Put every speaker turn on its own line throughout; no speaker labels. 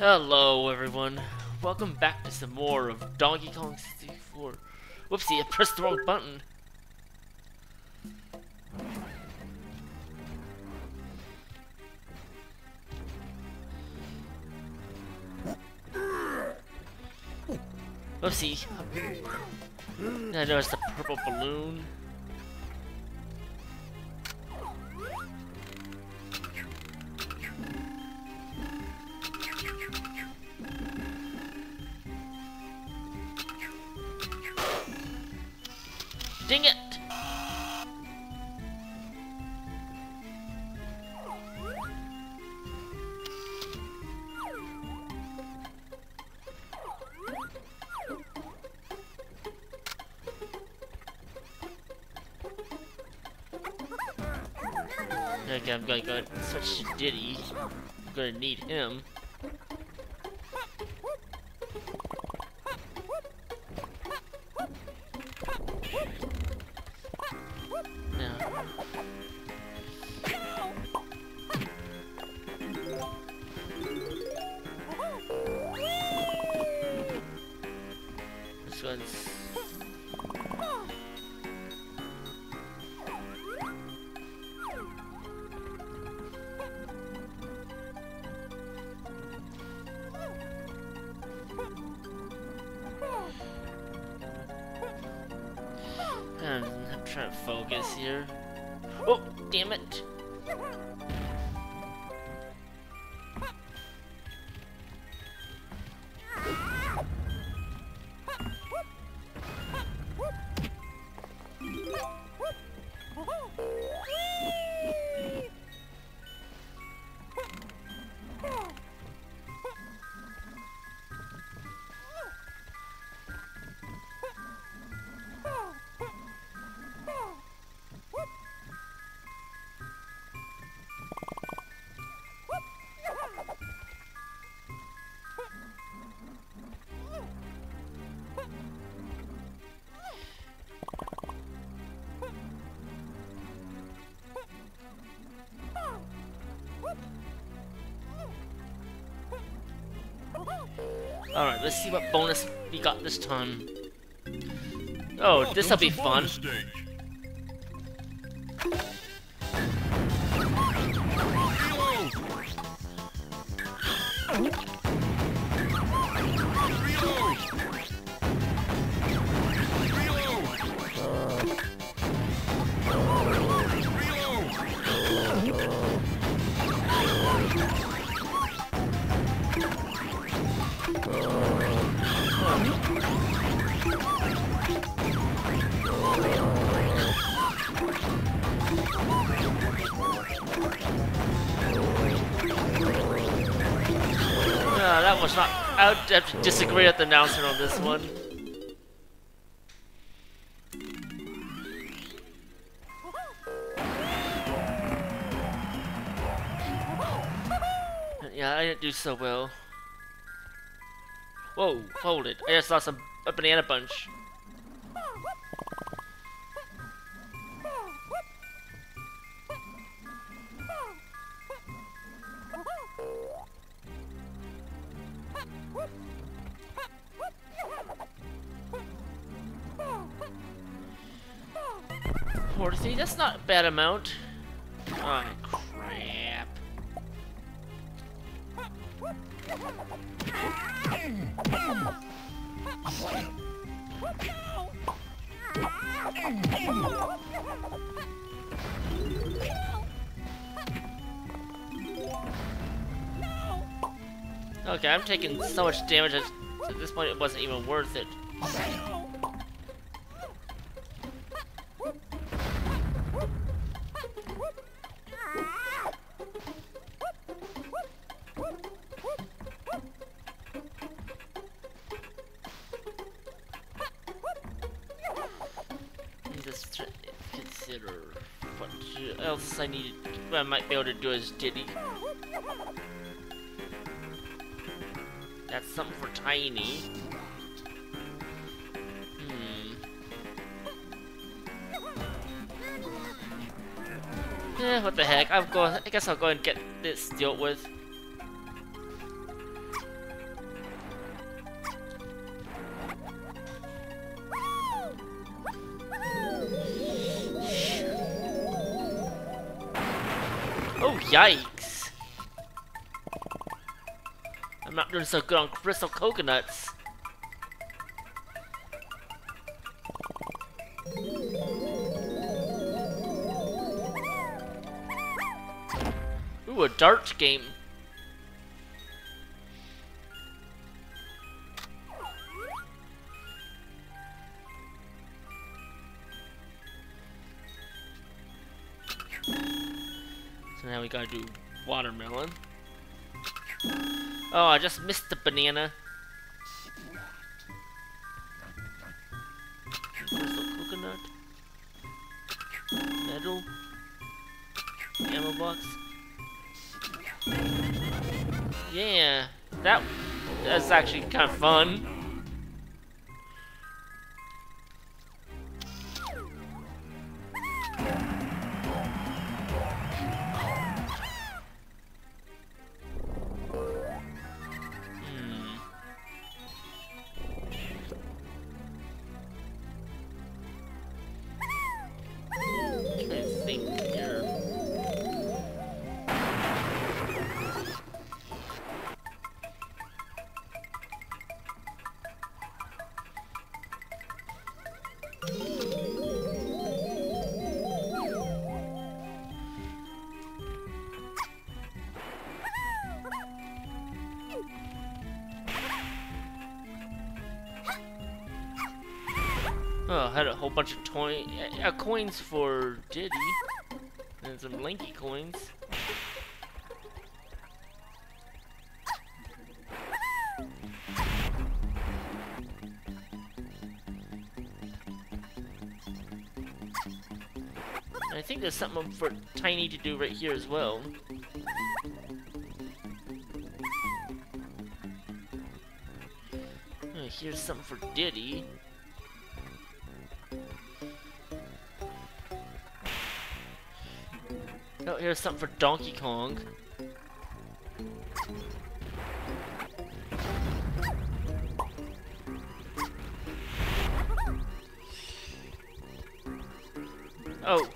Hello everyone, welcome back to some more of Donkey Kong 64. Whoopsie, I pressed the wrong button. Whoopsie. I noticed the purple balloon. Diddy. I'm gonna need him. Alright, let's see what bonus we got this time. Oh, this'll be fun. Ah, announcement on this one. Yeah, I didn't do so well. Whoa, hold it. I just saw some a banana bunch. Amount. Oh crap. Okay, I'm taking so much damage at this point it wasn't even worth it. To do as Diddy. That's something for Tiny. Hmm. Eh, what the heck? I'll go. I guess I'll go and get this dealt with. Yikes. I'm not doing so good on crystal coconuts. Ooh, a dart game. We gotta do watermelon. Oh, I just missed the banana. Crystal coconut. Metal. Ammo box. Yeah, that that's actually kind of fun. Coins for Diddy. And some Lanky coins. And I think there's something for Tiny to do right here as well. Uh, here's something for Diddy. Oh, here's something for Donkey Kong. Oh.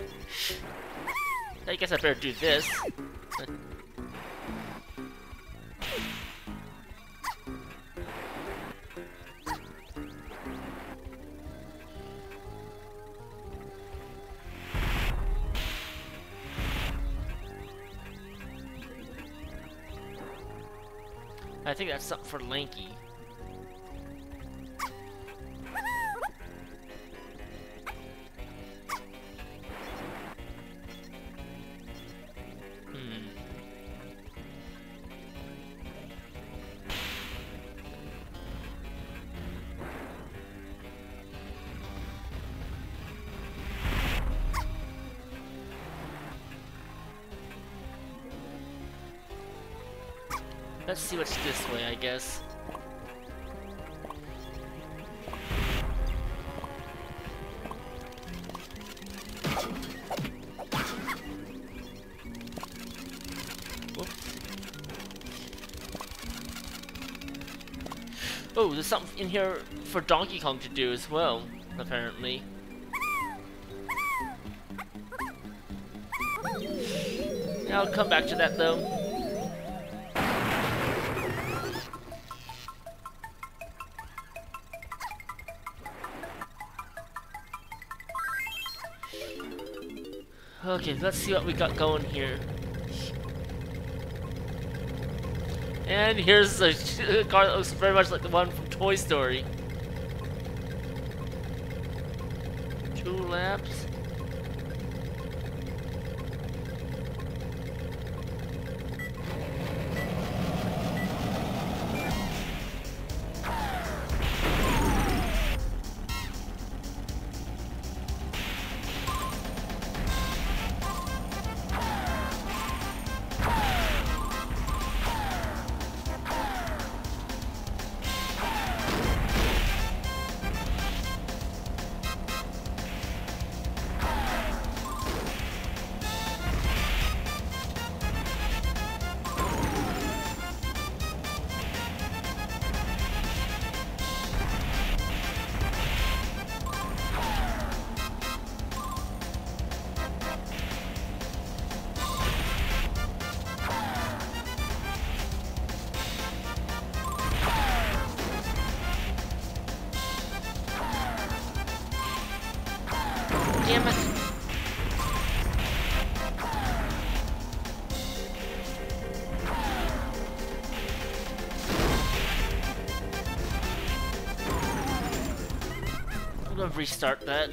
I guess I better do this. Think that's something for Lanky. Guess. Oh, there's something in here for Donkey Kong to do as well, apparently. I'll come back to that though. Okay, let's see what we got going here. And here's a car that looks very much like the one from Toy Story. Restart that.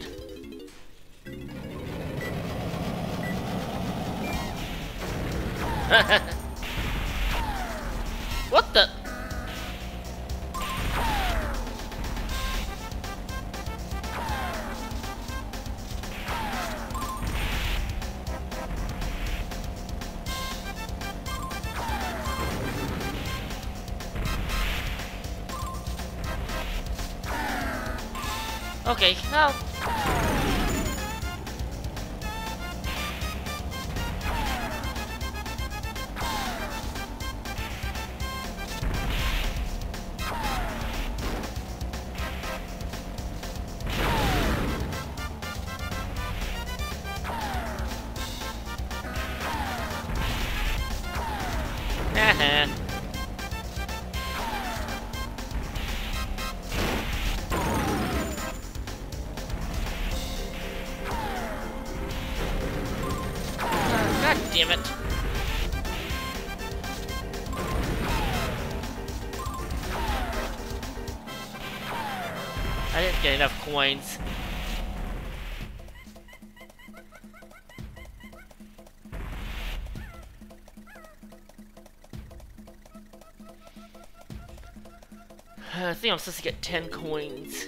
I'm supposed to get 10 coins.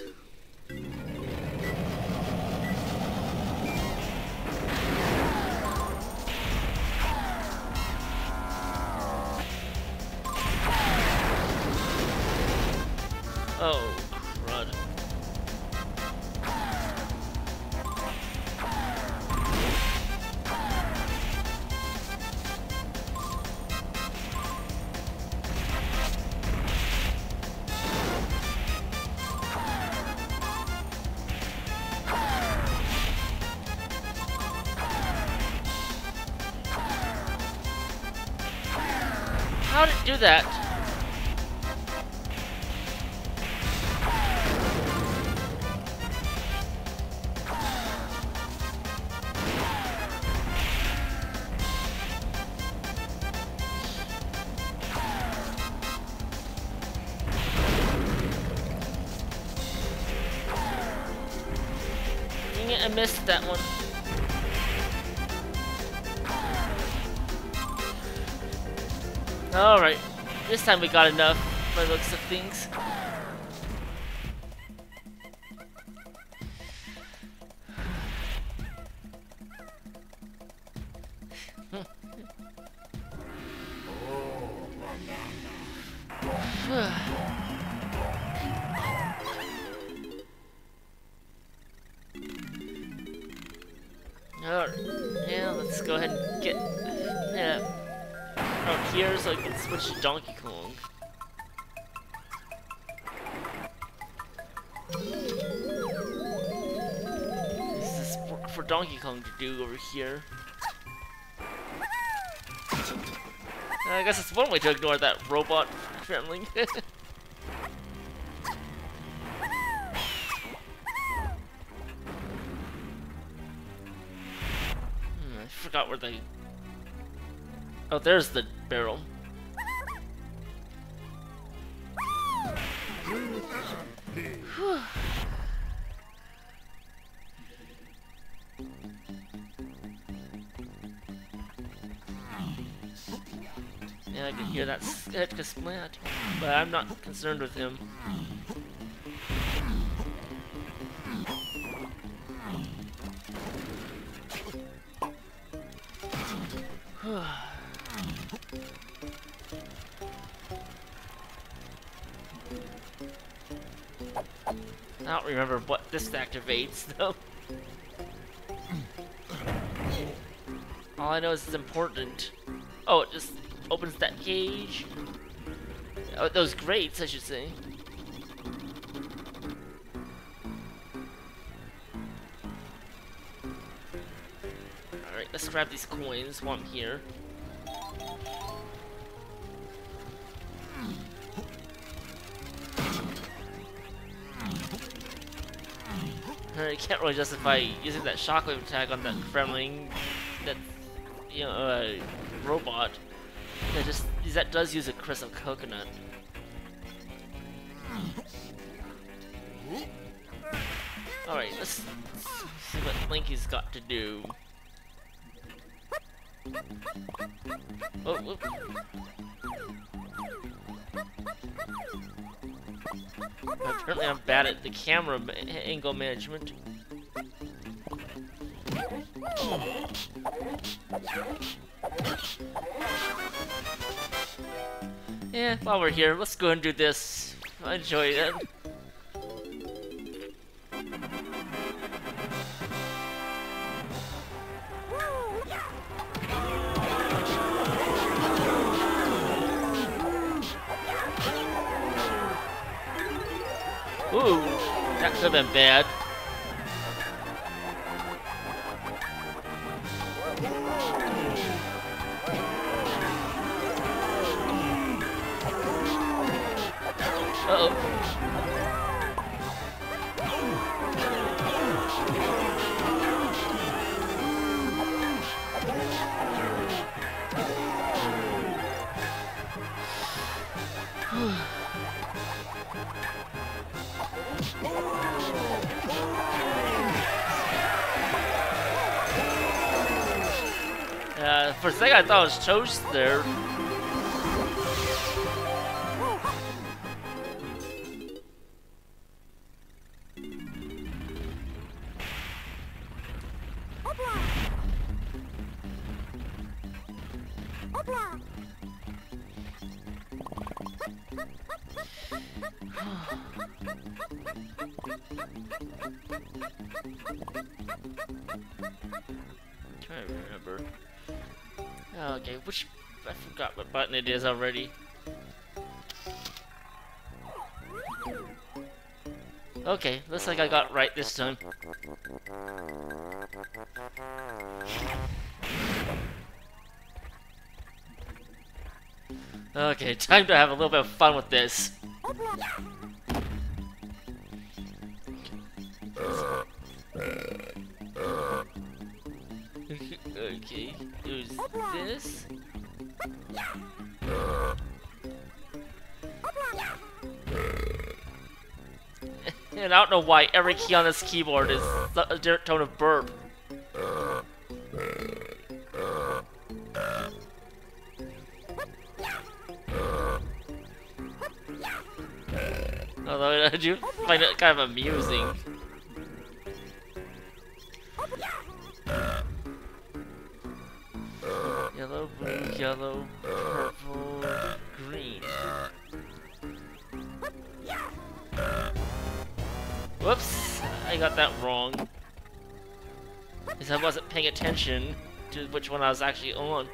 Do that? Got enough by looks of things. I guess it's one way to ignore that robot gremlin. Hmm, I forgot where they. Oh, there's the barrel. I can hear that Edka splat, but I'm not concerned with him. I don't remember what this activates, though. All I know is it's important. Oh, it just opens that cage. Oh, those grates, I should say. Alright, let's grab these coins while I'm here. I can't really justify using that shockwave attack on that Kremling, that you know uh, robot. That just that does use a crystal coconut. Alright, let's see what Lanky's got to do. Oh. Apparently I'm bad at the camera angle management. Yeah, while we're here, let's go and do this. Enjoy it. Ooh, that could have been bad. Toast there. trying to remember. Okay, which I forgot what button it is already. Okay, looks like I got right this time. Okay, time to have a little bit of fun with this. This? and I don't know why every key on this keyboard is a different tone of burp. Although I do find it kind of amusing. Yellow, blue, yellow, purple, green. Whoops! I got that wrong. Because I wasn't paying attention to which one I was actually on.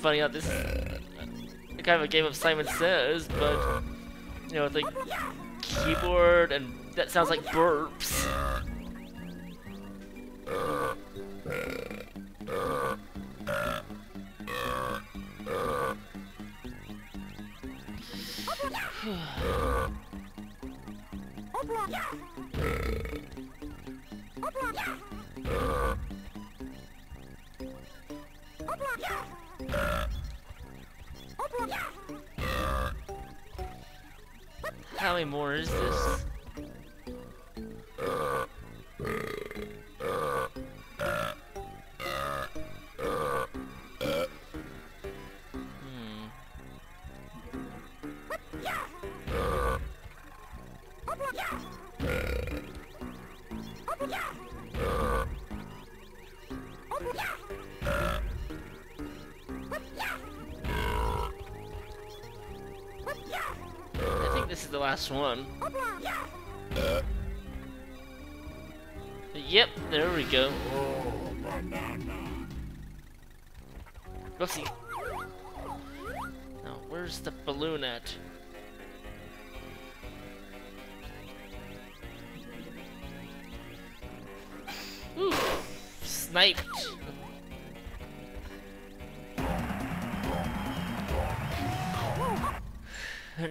Yeah, it's funny how this is kind of a game of Simon Says, but you know, with like keyboard and that sounds like burps. How many more is this? Last one. Uh. Yep, there we go. Oopsie. Now, where's the balloon at? Ooh, sniped.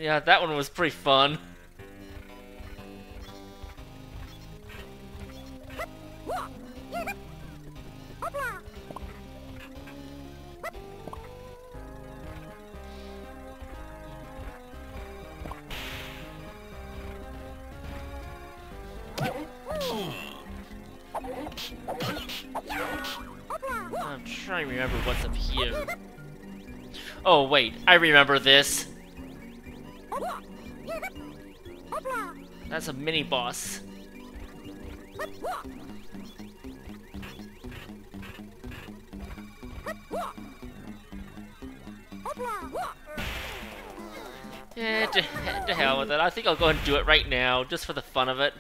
Yeah, that one was pretty fun. I'm trying to remember what's up here. Oh wait, I remember this. Mini boss. Yeah, to, to hell with it. I think I'll go and do it right now, just for the fun of it.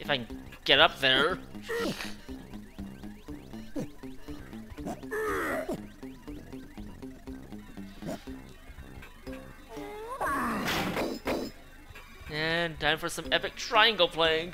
If I can get up there. Some epic triangle playing.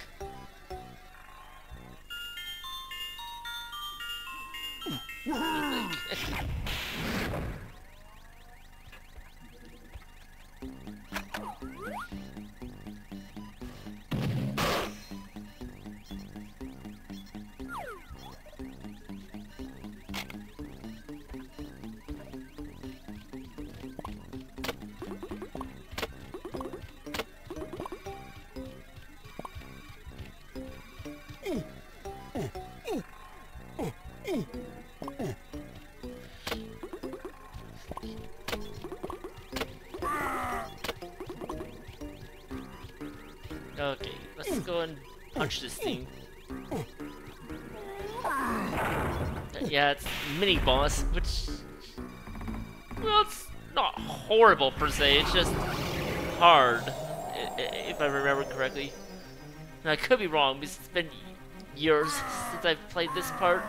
Okay, let's go and punch this thing. Yeah, it's mini boss, which well, it's not horrible per se. It's just hard, if I remember correctly. And I could be wrong because it's been years since I've played this part.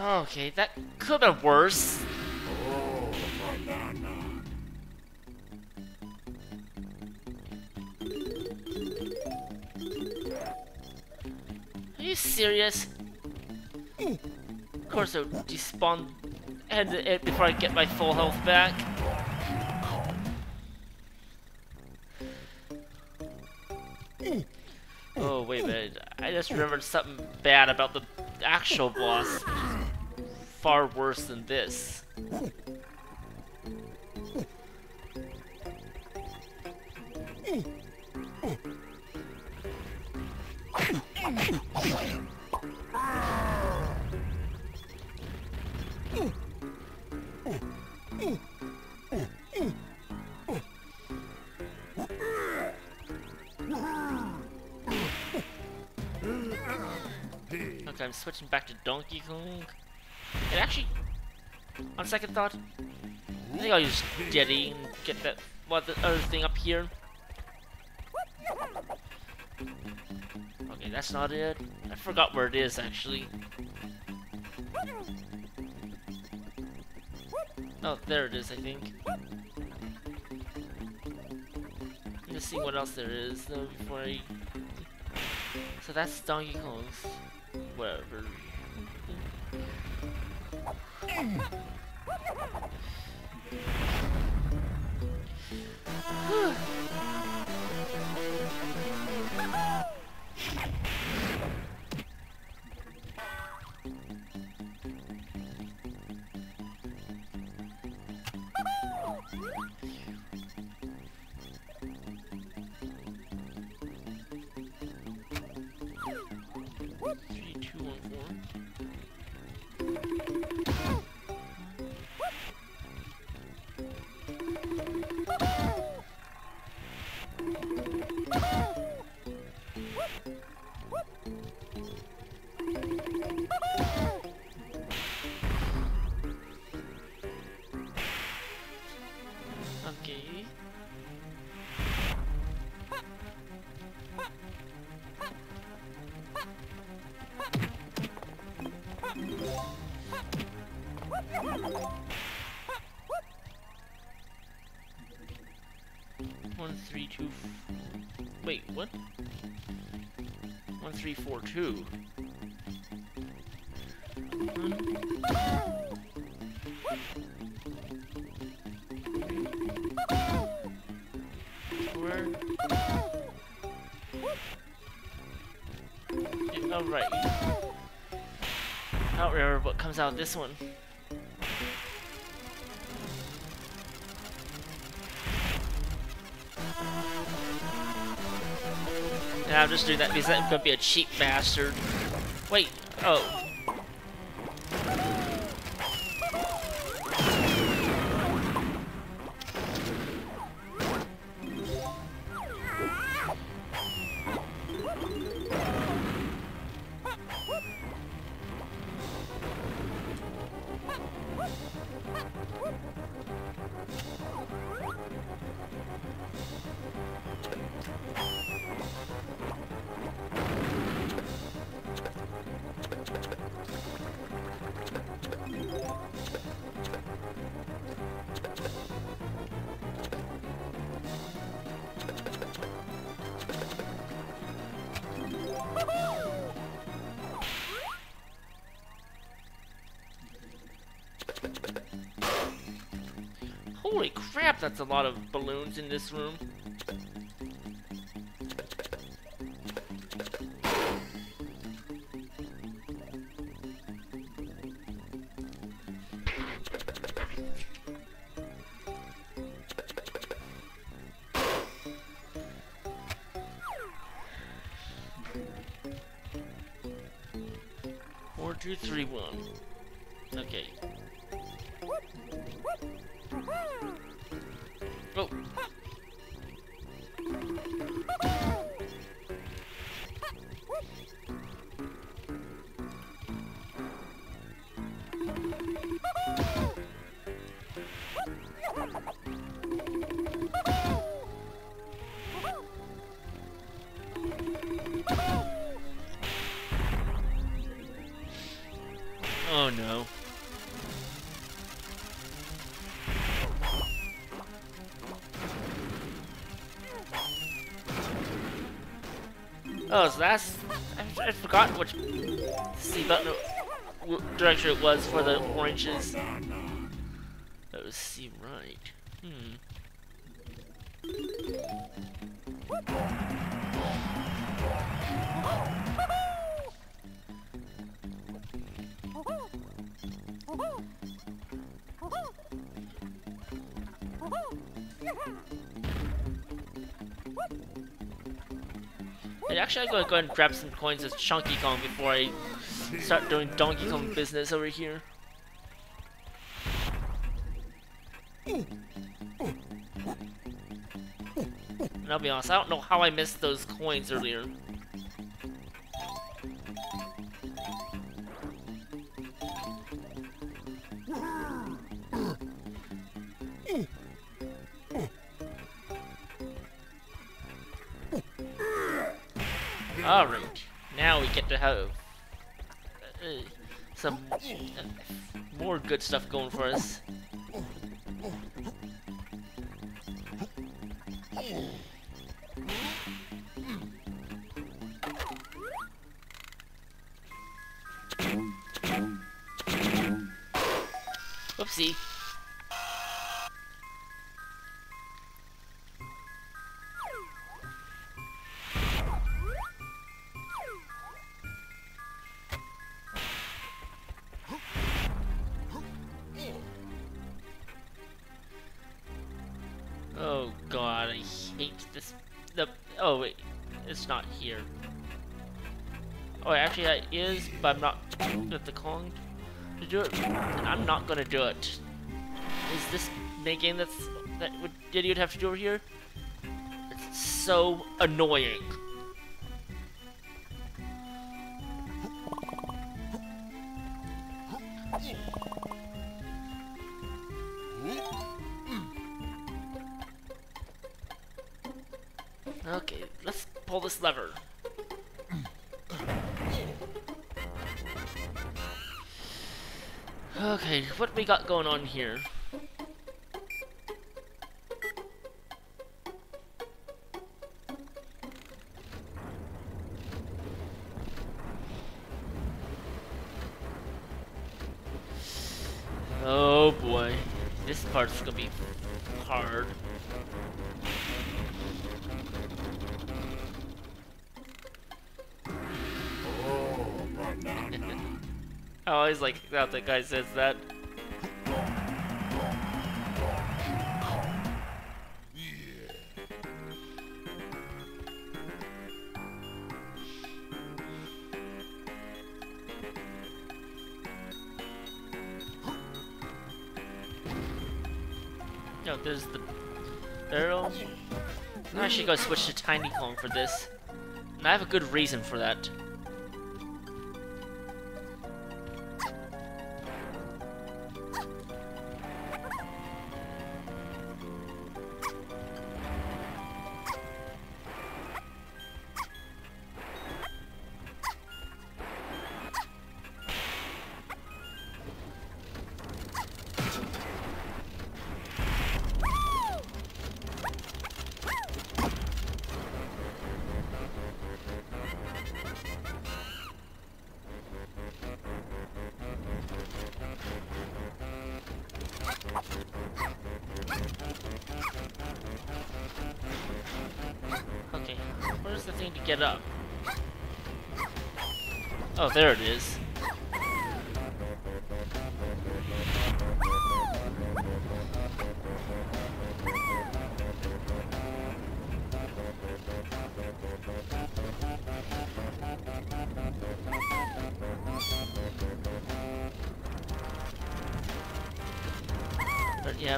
Okay, that could have worse. Are you serious? Of course would despawn end it before I get my full health back. Oh wait a minute, I just remembered something bad about the actual boss far worse than this. Okay, I'm switching back to Donkey Kong. Actually, on second thought, I think I'll use Jetty and get that what the other thing up here. Okay, that's not it. I forgot where it is actually. Oh, there it is, I think. Let's see what else there is though before I. So that's Donkey Kong's. Whatever. Yeah! One three two. Wait, what? One three four two. Where? Comes out this one. And I'm just doing that because I'm gonna be a cheap bastard. Wait, oh. That's a lot of balloons in this room. Oh no. Oh, so that's... I, I forgot which C button direction it was for the oranges. That was C right. Hmm. Actually, I'm gonna go ahead and grab some coins as Chunky Kong before I start doing Donkey Kong business over here. And I'll be honest, I don't know how I missed those coins earlier. Good stuff going for us. But I'm not with the Kong to do it. And I'm not gonna do it. Is this game that's that would would have to do over here? It's so annoying. Okay, what we got going on here? Oh boy, this part's gonna be how the guy says that. No, there's the barrel. I should go switch to Tiny Kong for this. And I have a good reason for that.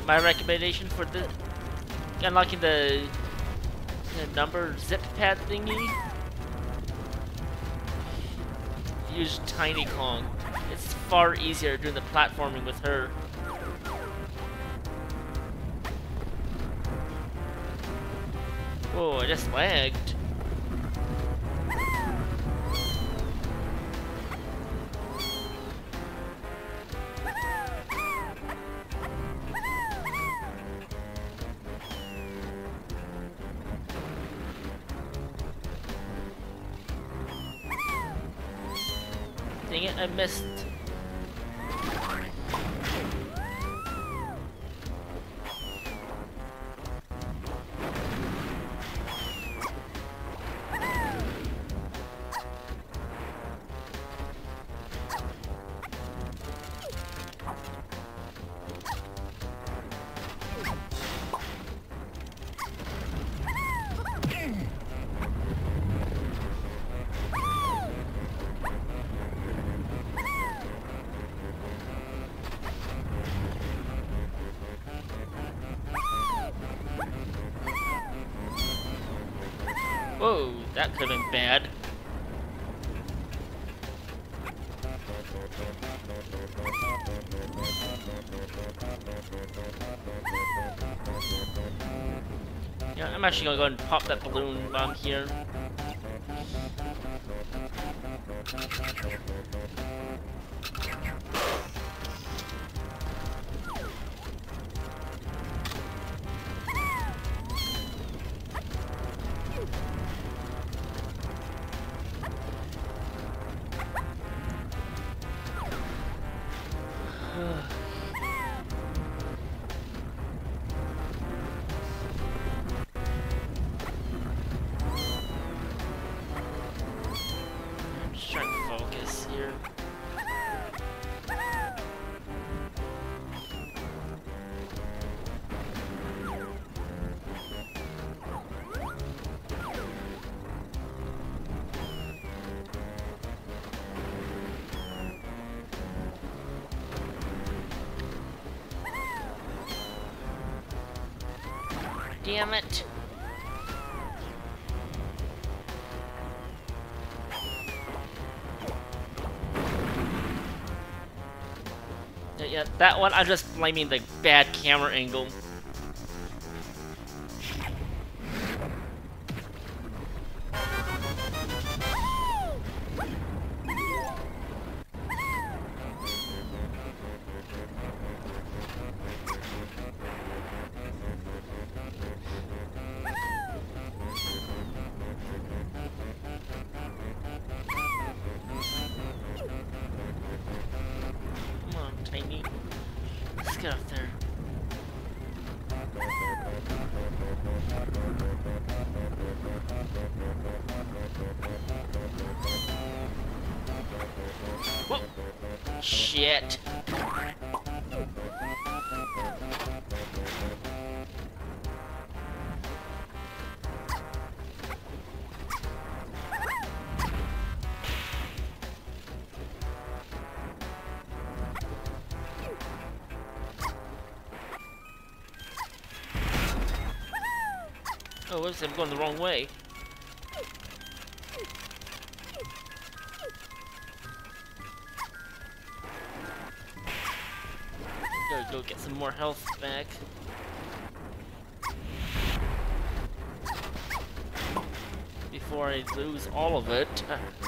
My recommendation for the unlocking the, the number zip pad thingy. Use Tiny Kong. It's far easier doing the platforming with her. Oh, I just lagged. I missed. Could have been bad. Yeah, I'm actually gonna go and pop that balloon bomb here. That one, I'm just blaming the bad camera angle. I'm going the wrong way. Gotta go get some more health back. Before I lose all of it.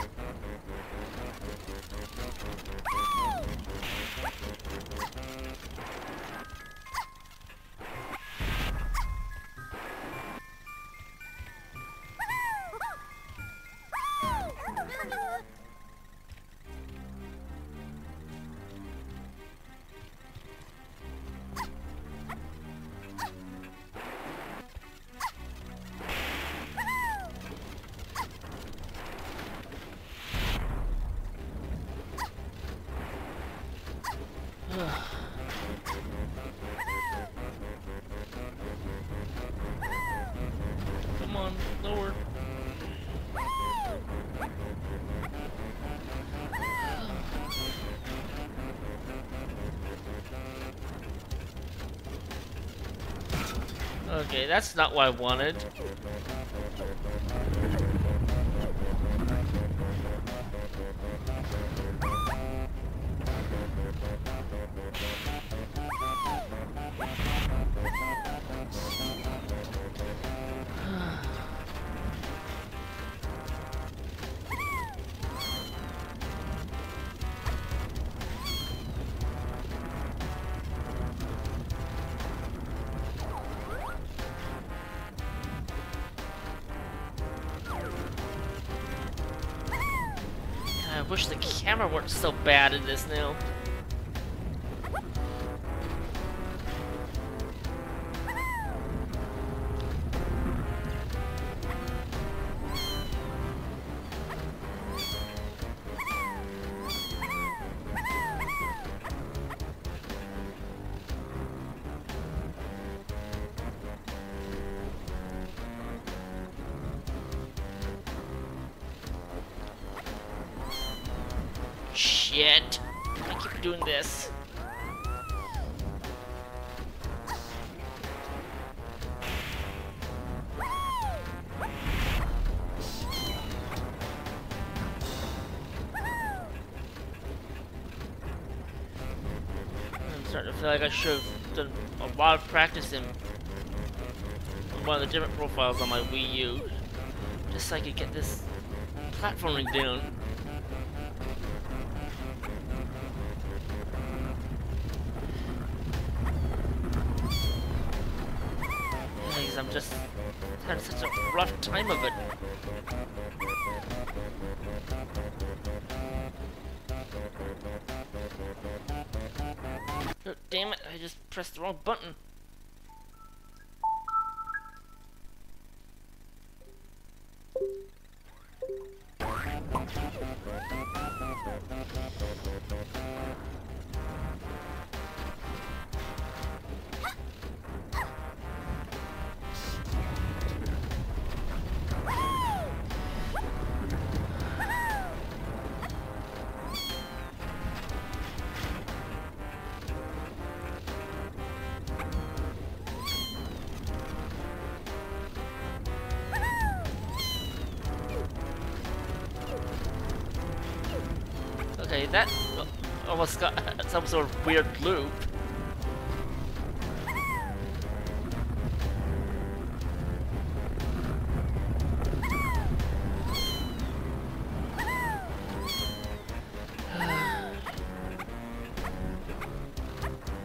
Okay, that's not what I wanted. I wish the camera weren't so bad in this now. I should have done a lot of practicing on one of the different profiles on my Wii U. Just so I could get this platforming down. Button. Almost got some sort of weird loop.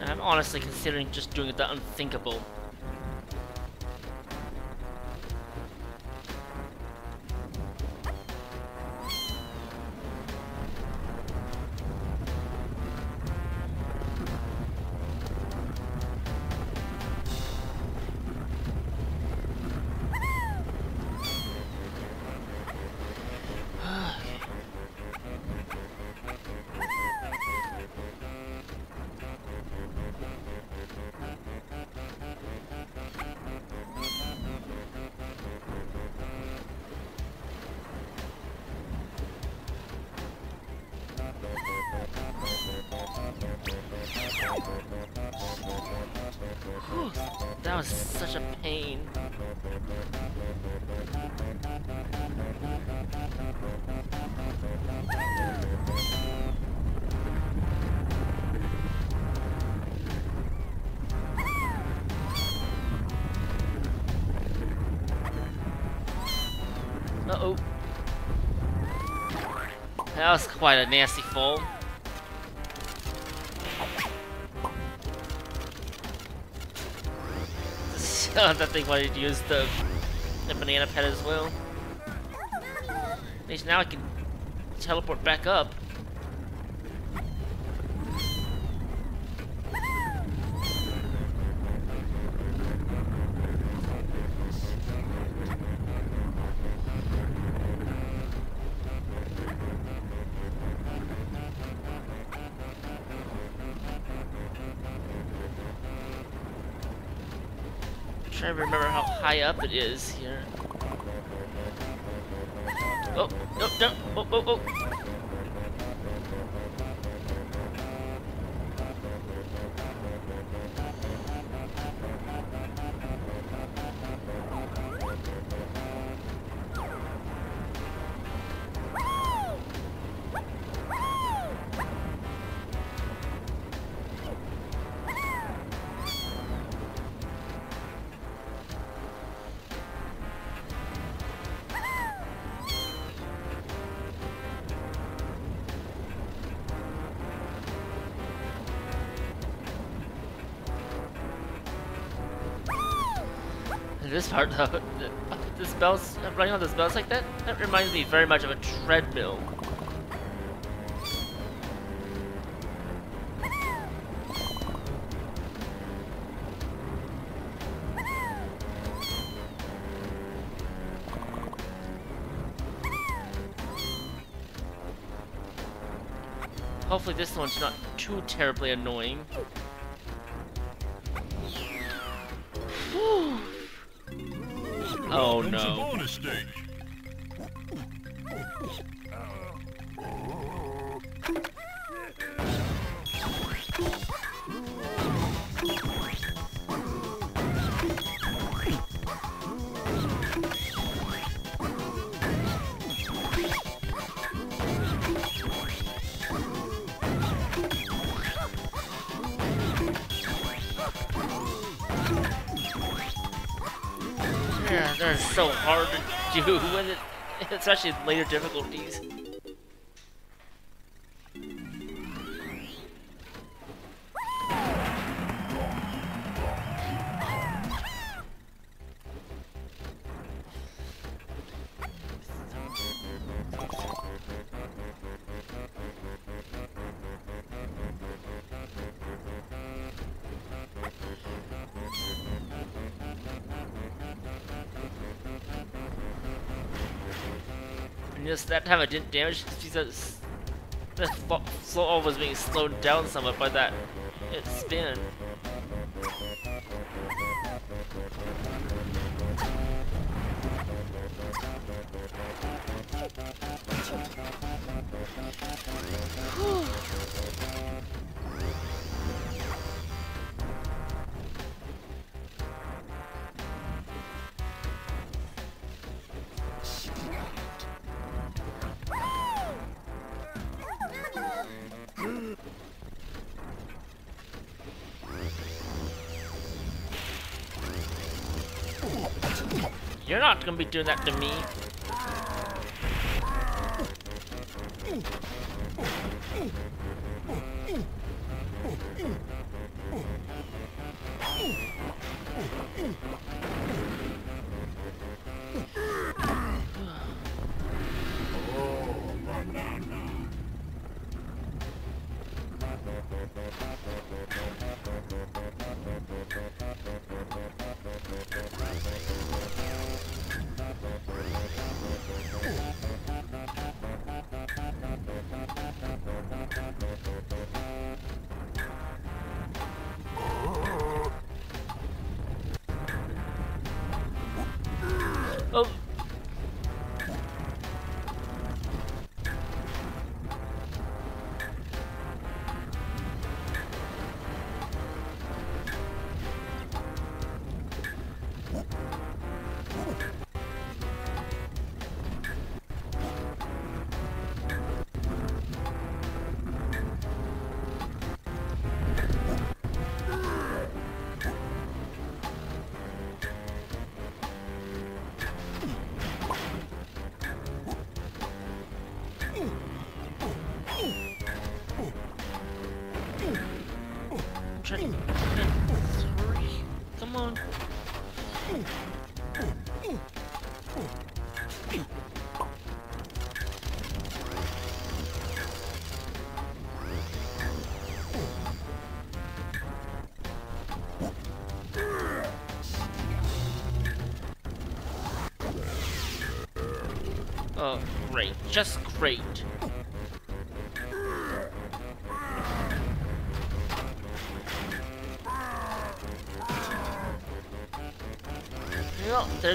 I'm honestly considering just doing the unthinkable. Quite a nasty fall. I think wanted to use the, the Bananaport as well. At least now I can teleport back up. trying to remember how high up it is this part though, the spells, running on the spells like that, that reminds me very much of a treadmill. Hopefully this one's not too terribly annoying. Oh no. Especially later difficulties. Time I didn't damage because the slow was being slowed down somewhat by that spin. You're not gonna be doing that to me.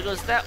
Goes that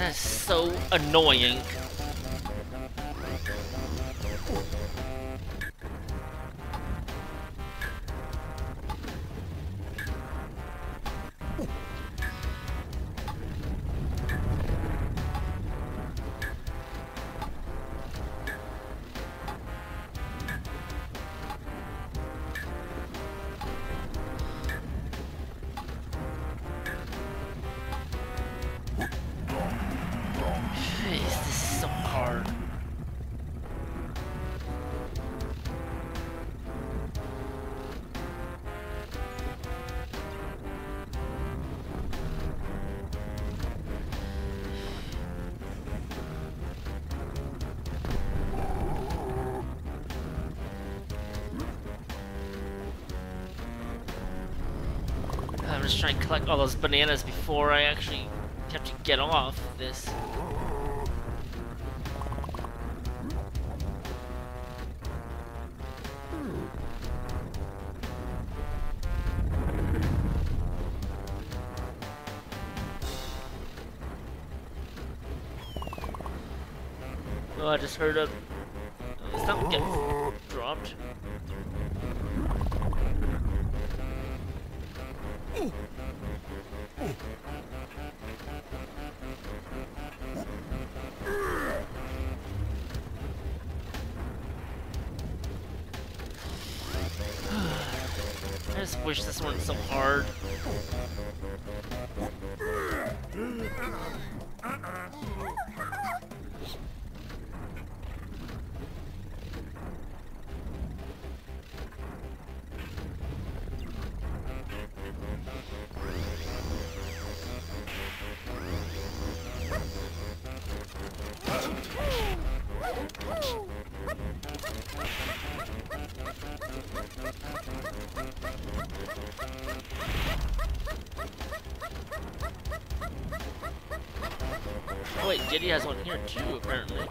that's so annoying. All those bananas before I actually have to get off this. Oh, I just heard a Oh wait, Diddy has one here too, apparently.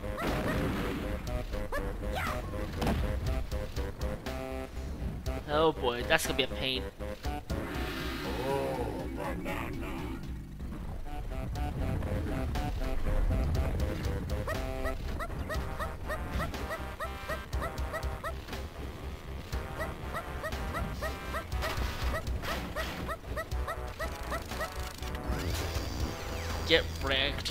Oh boy, that's gonna be a pain. Oh, Get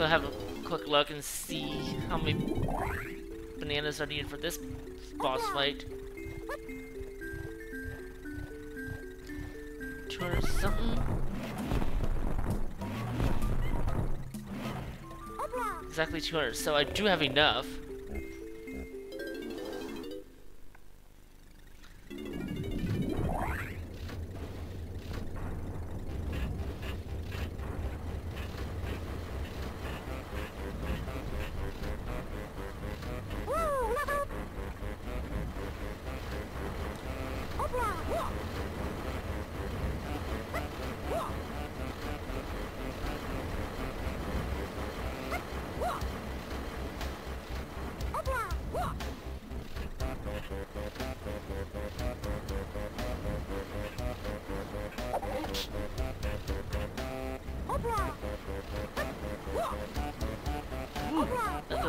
Gonna have a quick look and see how many bananas are needed for this boss fight. 200 something. Exactly 200, so I do have enough.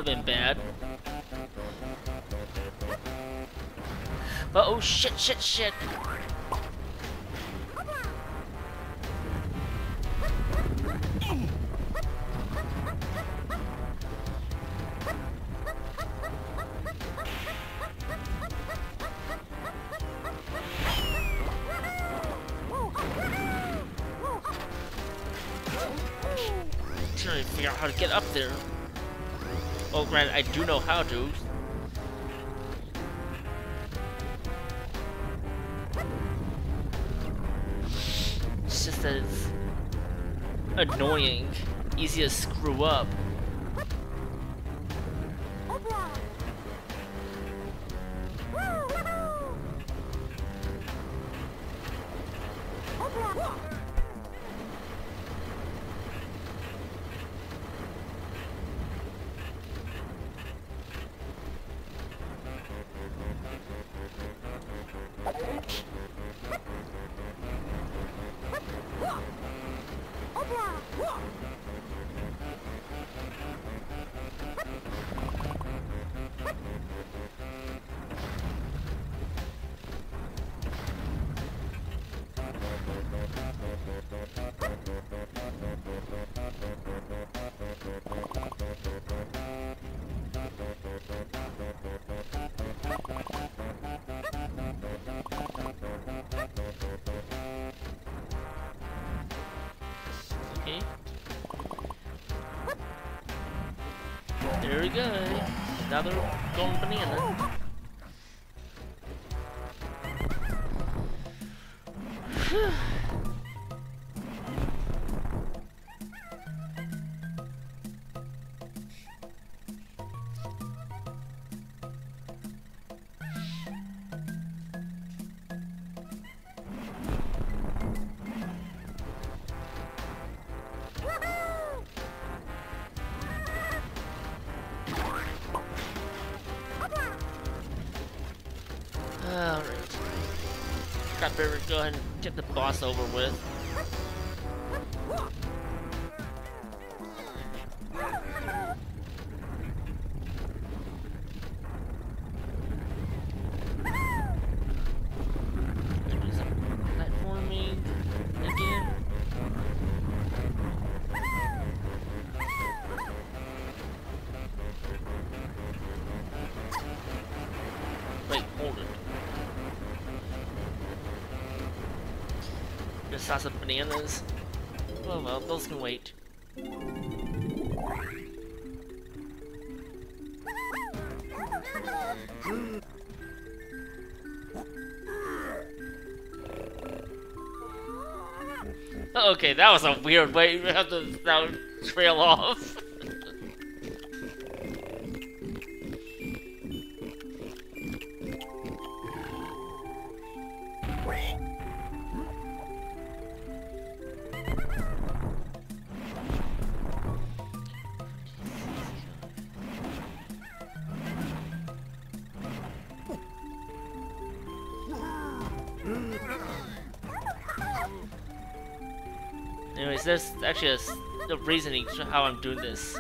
Have been bad. But oh shit, shit, shit. Do know how to. It's just that it's annoying, easy to screw up. Alright. Got better go ahead and get the boss over with. Oh well, those can wait. Okay, that was a weird way to have the sound trail off. Reasoning to how I'm doing this.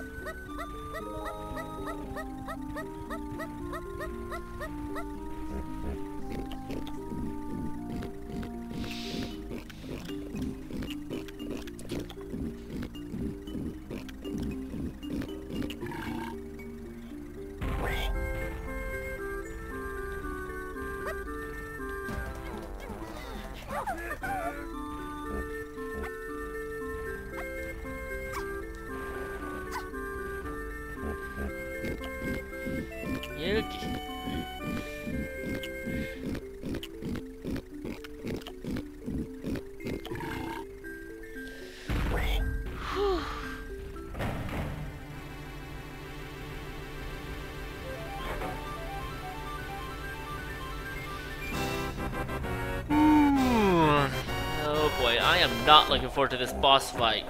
Forward to this boss fight.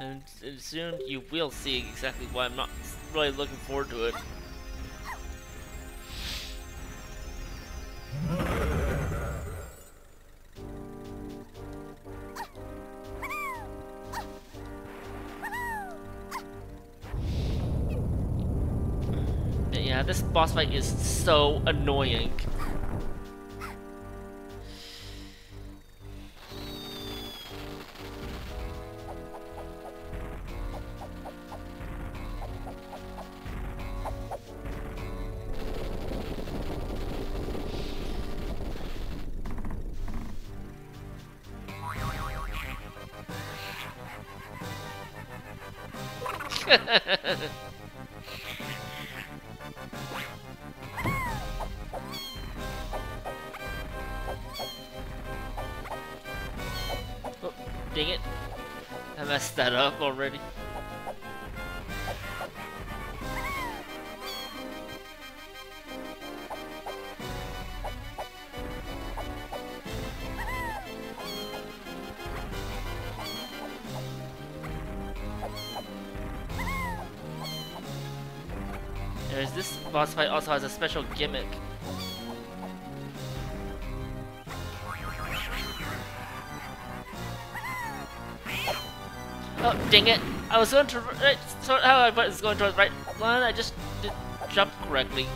And, and soon you will see exactly why I'm not really looking forward to it. Boss fight is so annoying. Also has a special gimmick. Oh, dang it. I was going to right, so how I was going towards right line, I just didn't jump correctly.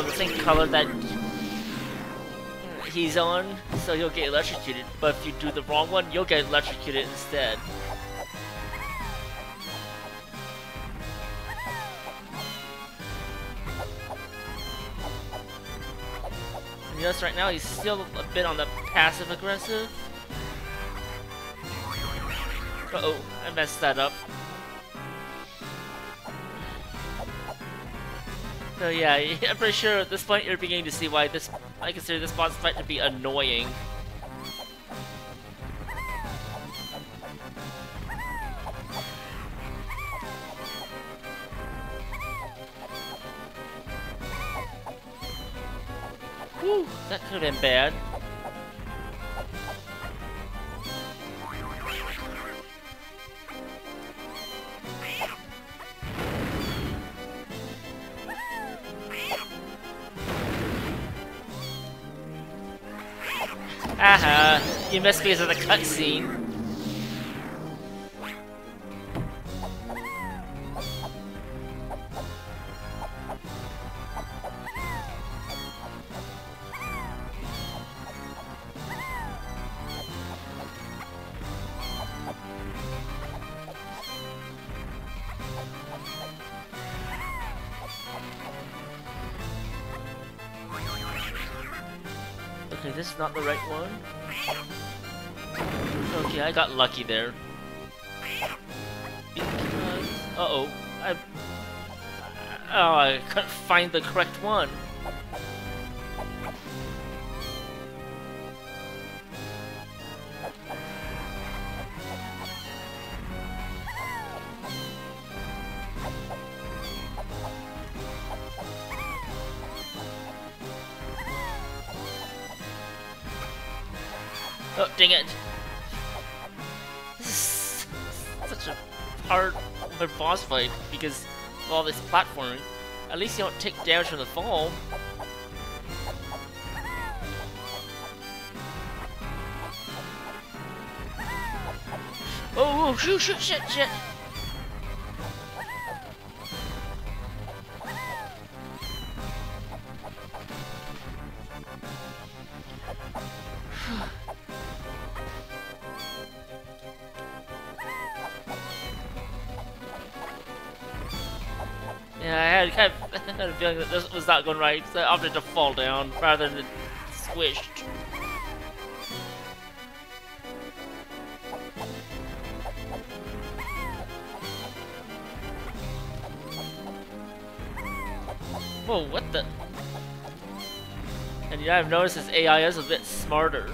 Are the same color that he's on, so you'll get electrocuted. But if you do the wrong one, you'll get electrocuted instead. Yes, right now he's still a bit on the passive aggressive. Uh-oh, I messed that up. So yeah, I'm pretty sure at this point you're beginning to see why this I consider this boss fight to be annoying. Whew, that could have been bad. You missed because of the cutscene. Okay, this is not the right one. I got lucky there. Because... Uh-oh. I... Oh, I couldn't find the correct one. This. At least you don't take damage from the fall. Oh, oh, shoot, shoot, shit, shit. This was not going right, so I opted to fall down rather than squished. Whoa, what the? And yeah, I've noticed this AI is a bit smarter.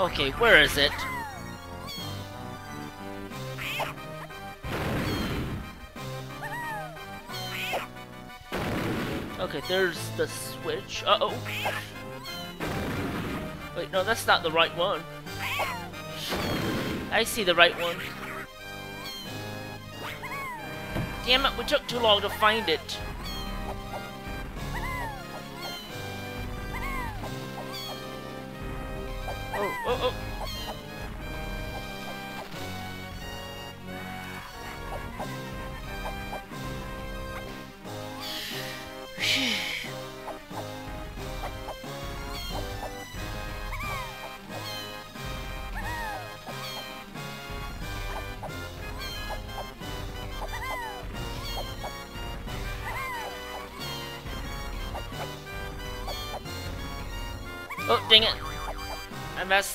Okay, where is it? Okay, there's the switch. Uh-oh. Wait, no, that's not the right one. I see the right one. Damn it, we took too long to find it.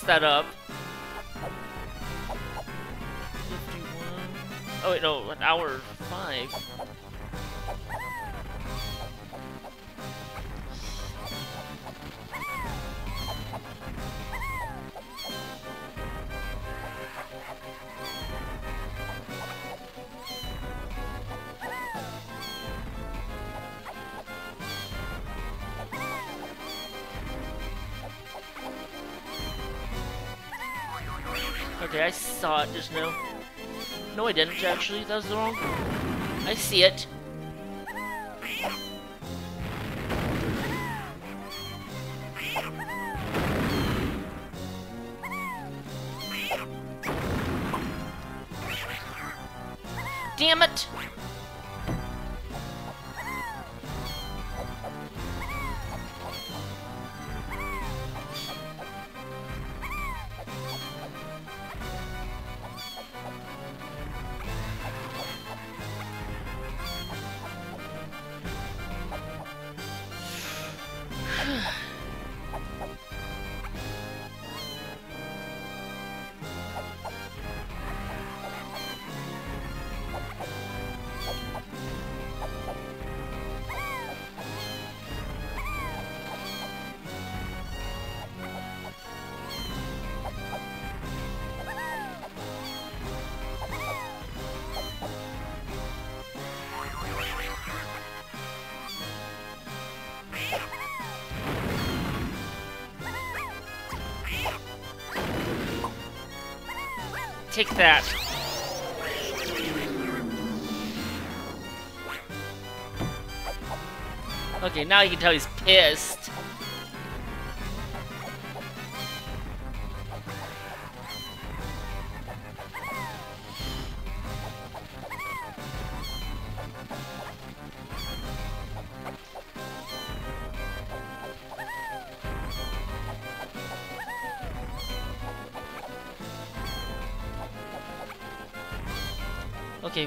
That up. Actually. That was the wrong. I see it. Take that. Okay, now you can tell he's pissed.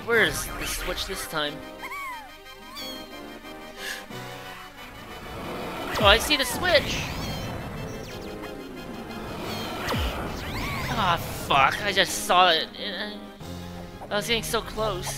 Okay, where's the switch this time? Oh, I see the switch! Ah, oh, fuck. I just saw it. I was getting so close.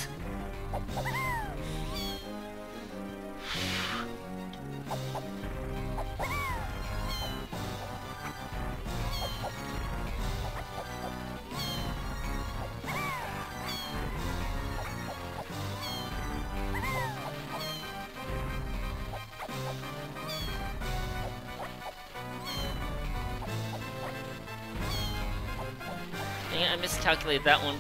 That one.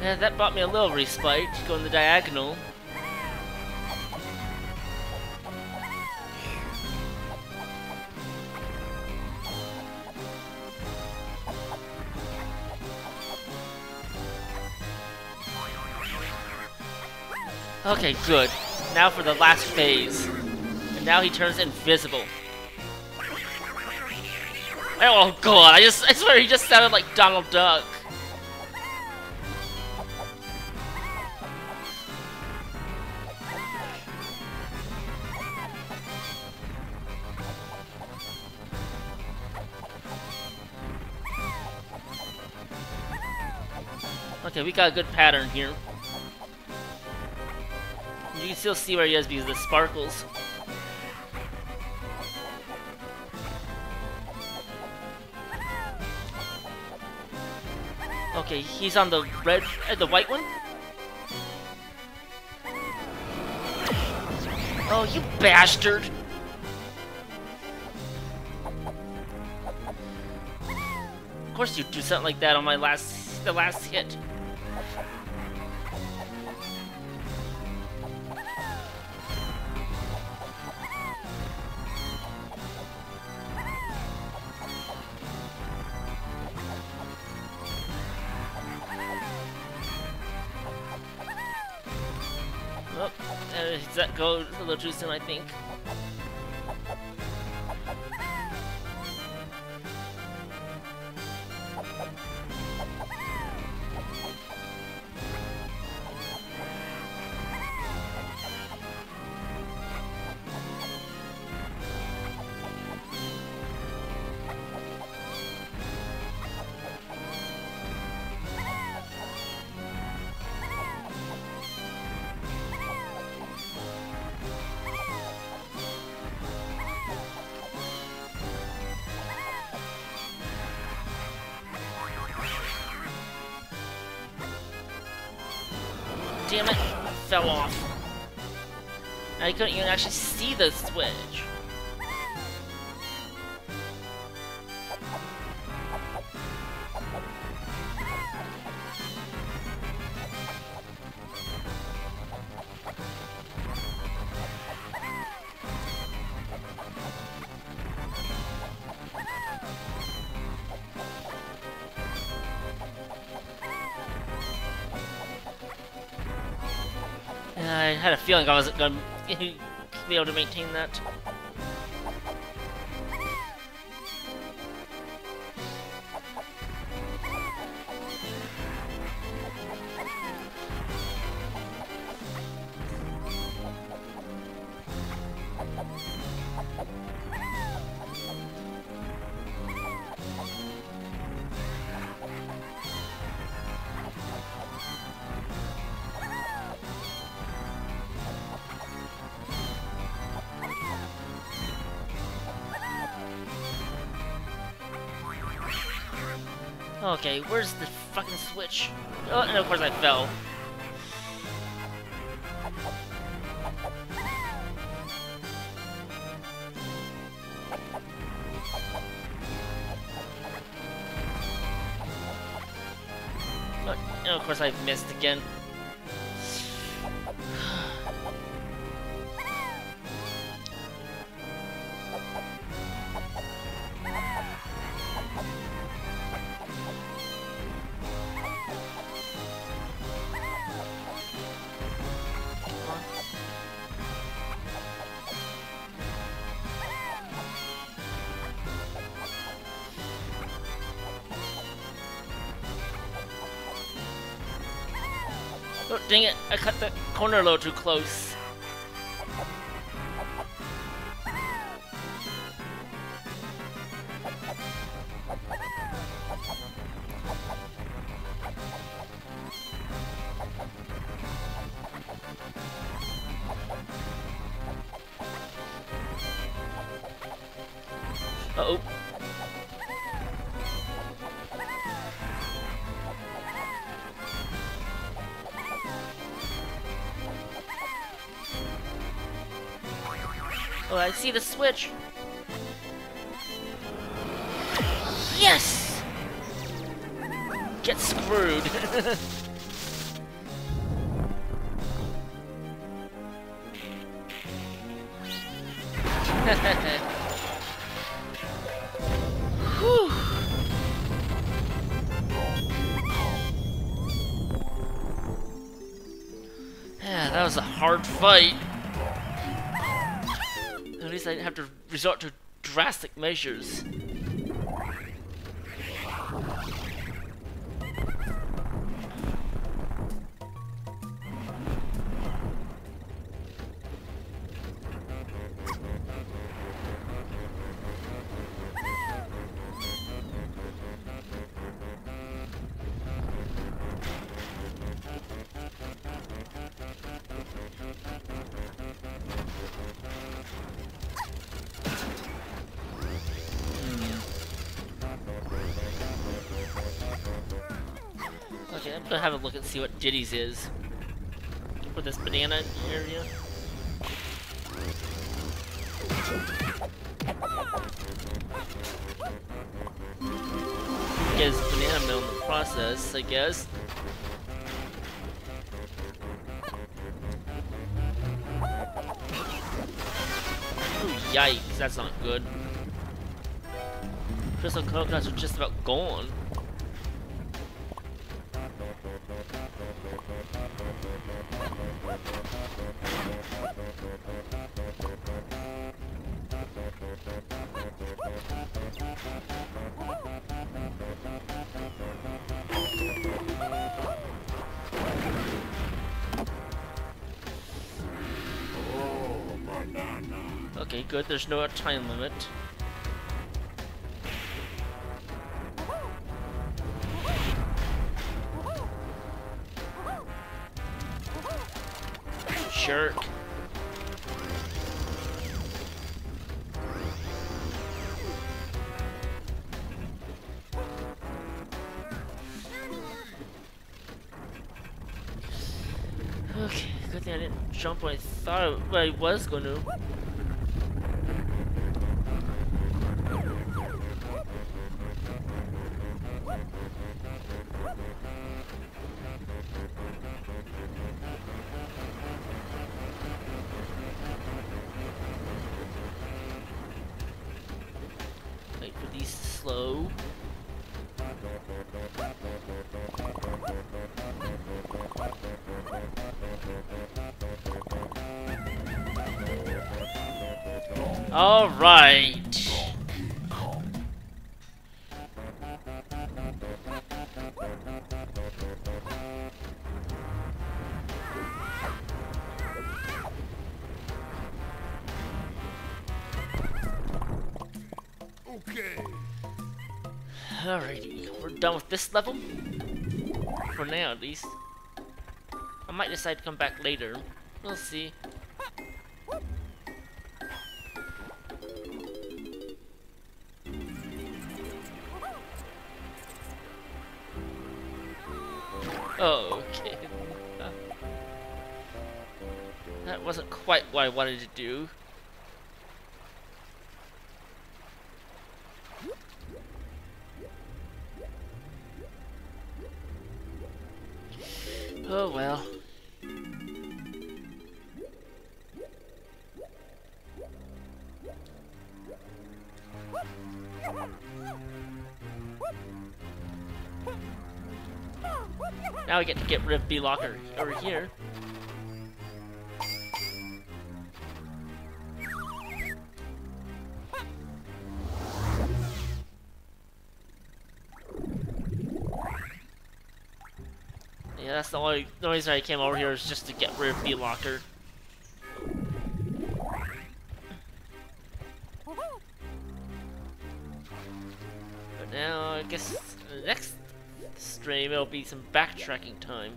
Yeah, that bought me a little respite, going the diagonal. Okay, good. Now for the last phase. And now he turns invisible. Oh god, I just I swear he just sounded like Donald Duck. Okay, we got a good pattern here. You can still see where he is because of the sparkles. Okay, he's on the red, uh, the white one? Oh, you bastard! Of course you'd do something like that on my last, the last hit. I think. Actually see the switch. I had a feeling I wasn't going to be able to maintain that. Okay, where's the fucking switch? Oh, and of course I fell. And of course I missed again. Corner a little too close. Switch. Yes! Get screwed. Yeah, that was a hard fight. Didn't have to resort to drastic measures. Diddy's is. For this banana area. Gets banana mill in the process, I guess. Yikes, that's not good. Crystal coconuts are just about gone. Good. There's no time limit. Jerk. Okay, good thing I didn't jump when I thought I was going to. Wait these slow. All this level. For now, at least. I might decide to come back later. We'll see. Oh, okay. That wasn't quite what I wanted to do. Of B-Locker over here. Yeah, that's the only the reason I came over here is just to get rid of B-Locker. But now, I guess next stream it'll be some backtracking time.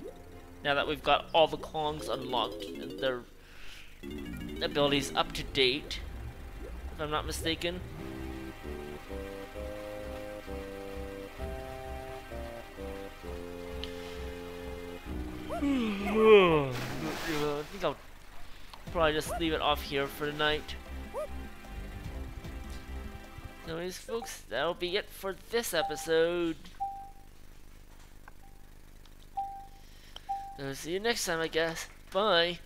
Now that we've got all the Kongs unlocked and their abilities up to date, if I'm not mistaken. I think I'll probably just leave it off here for tonight. Anyways, folks, that'll be it for this episode. I'll see you next time, I guess. Bye.